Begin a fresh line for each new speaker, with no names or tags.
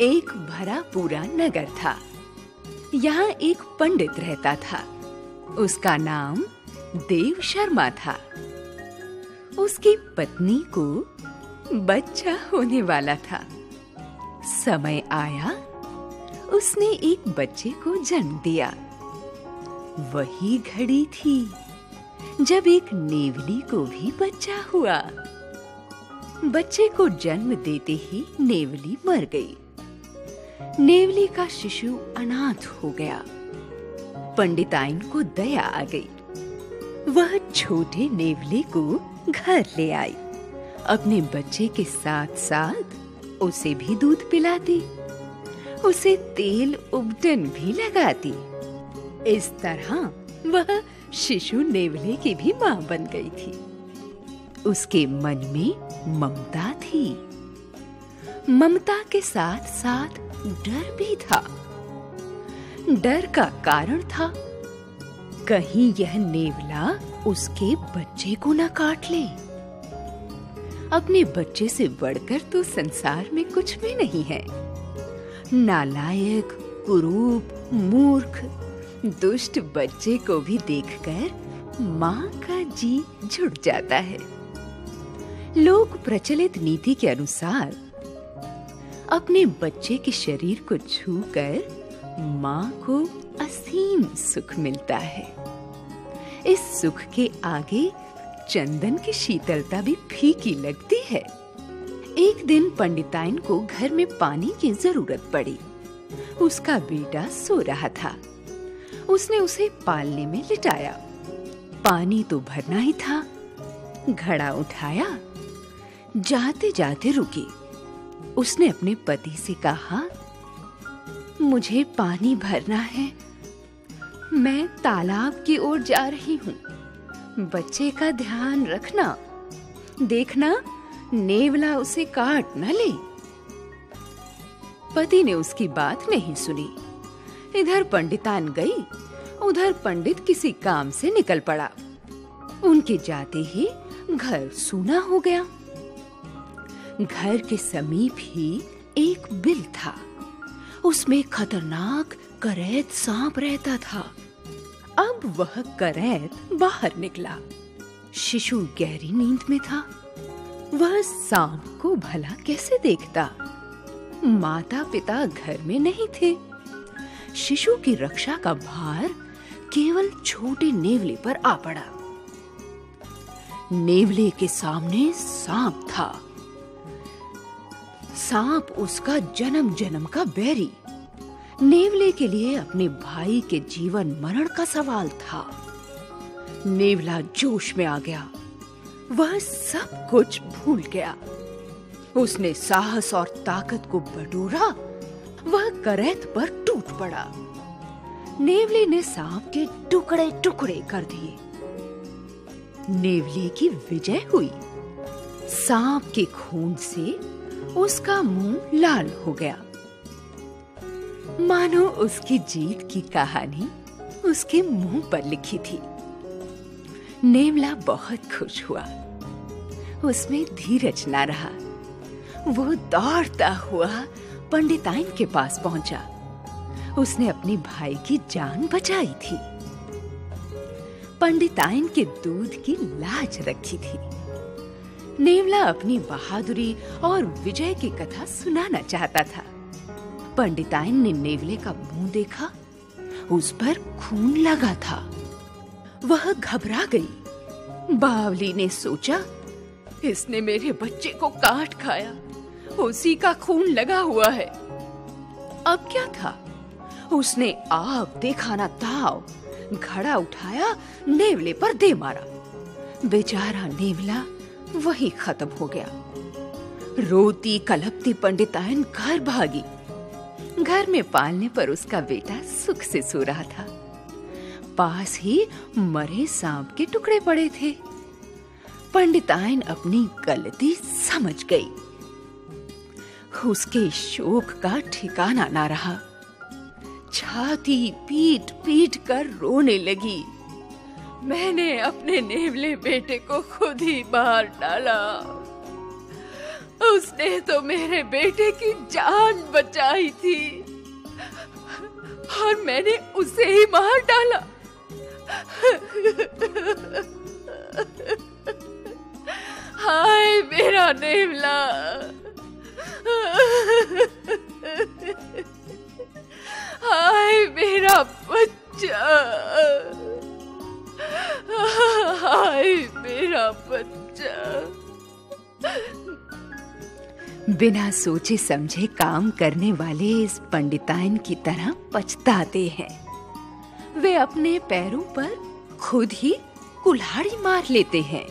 एक भरा पूरा नगर था। यहाँ एक पंडित रहता था। उसका नाम देव शर्मा था। उसकी पत्नी को बच्चा होने वाला था। समय आया, उसने एक बच्चे को जन्म दिया। वही घड़ी थी, जब एक नेवली को भी बच्चा हुआ। बच्चे को जन्म देते ही नेवली मर गई। नेवली का शिशु अनाथ हो गया। पंडिताइन को दया आ गई। वह छोटे नेवले को घर ले आई। अपने बच्चे के साथ साथ उसे भी दूध पिलाती। उसे तेल उबटन भी लगाती। इस तरह वह शिशु नेवले की भी माँ बन गई थी। उसके मन में ममता थी। ममता के साथ साथ डर भी था। डर का कारण था, कहीं यह नेवला उसके बच्चे को न काट ले। अपने बच्चे से बढ़कर तो संसार में कुछ भी नहीं है। नालायक, कुरूप, मूर्ख, दुष्ट बच्चे को भी देखकर माँ का जी जुट जाता है। लोक प्रचलित नीति के अनुसार अपने बच्चे के शरीर को छूकर माँ को असीम सुख मिलता है। इस सुख के आगे चंदन की शीतलता भी फीकी लगती है। एक दिन पंडिताइन को घर में पानी की ज़रूरत पड़ी। उसका बेटा सो रहा था। उसने उसे पालने में लिटाया। पानी तो भरना ही था। घड़ा उठाया। जाते जाते रुकी। उसने अपने पति से कहा, मुझे पानी भरना है। मैं तालाब की ओर जा रही हूँ। बच्चे का ध्यान रखना। देखना, नेवला उसे काट न ले। पति ने उसकी बात नहीं सुनी। इधर पंडितान गई, उधर पंडित किसी काम से निकल पड़ा। उनके जाते ही घर सूना हो गया। घर के समीप ही एक बिल था। उसमें खतरनाक करैत सांप रहता था। अब वह करैत बाहर निकला। शिशु गहरी नींद में था। वह सांप को भला कैसे देखता? माता पिता घर में नहीं थे। शिशु की रक्षा का भार केवल छोटे नेवले पर आ पड़ा। नेवले के सामने सांप था। सांप उसका जन्म जन्म का बैरी। नेवले के लिए अपने भाई के जीवन मरण का सवाल था। नेवला जोश में आ गया। वह सब कुछ भूल गया। उसने साहस और ताकत को बटोरा, वह करैत पर टूट पड़ा। नेवले ने सांप के टुकड़े टुकड़े कर दिए। नेवले की विजय हुई। सांप के खून से उसका मुँह लाल हो गया। मानो उसकी जीत की कहानी उसके मुँह पर लिखी थी। नेवला बहुत खुश हुआ। उसमें धीरज ना रहा। वो दौड़ता हुआ पंडिताइन के पास पहुँचा। उसने अपने भाई की जान बचाई थी। पंडिताइन के दूध की लाज रखी थी। नेवला अपनी बहादुरी और विजय की कथा सुनाना चाहता था। पंडिताइन ने नेवले का मुँह देखा, उस पर खून लगा था। वह घबरा गई। बावली ने सोचा, इसने मेरे बच्चे को काट खाया, उसी का खून लगा हुआ है। अब क्या था? उसने आप देखा ना ताव, घड़ा उठाया, नेवले पर दे मारा। बेचारा नेवला वही खत्म हो गया। रोती कलपती पंडितायन घर भागी। घर में पालने पर उसका बेटा सुख से सो रहा था। पास ही मरे सांप के टुकड़े पड़े थे। पंडितायन अपनी गलती समझ गई। उसके शोक का ठिकाना ना रहा। छाती पीट पीट कर रोने लगी। मैंने अपने नेवले बेटे को खुद ही बाहर डाला। उसने तो मेरे बेटे की जान बचाई थी। और मैंने उसे ही मार डाला। हाय मेरा नेवला। हाय मेरा बच्चा। हाय, मेरा बच्चा। बिना सोचे समझे काम करने वाले इस पंडिताइन की तरह पछताते हैं। वे अपने पैरों पर खुद ही कुल्हाड़ी मार लेते हैं।